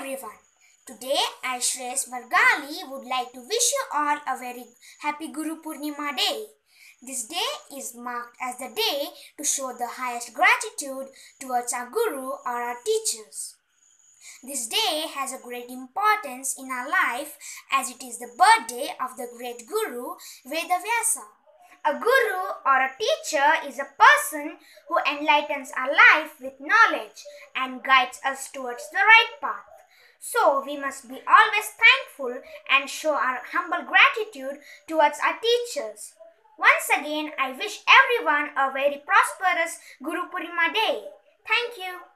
everyone. Today, I, Shreyas Baragali, would like to wish you all a very happy Guru Purnima day. This day is marked as the day to show the highest gratitude towards our Guru or our teachers. This day has a great importance in our life as it is the birthday of the great Guru Vedavyasa. A guru or a teacher is a person who enlightens our life with knowledge and guides us towards the right path. So we must be always thankful and show our humble gratitude towards our teachers. Once again, I wish everyone a very prosperous Guru Purnima day. Thank you.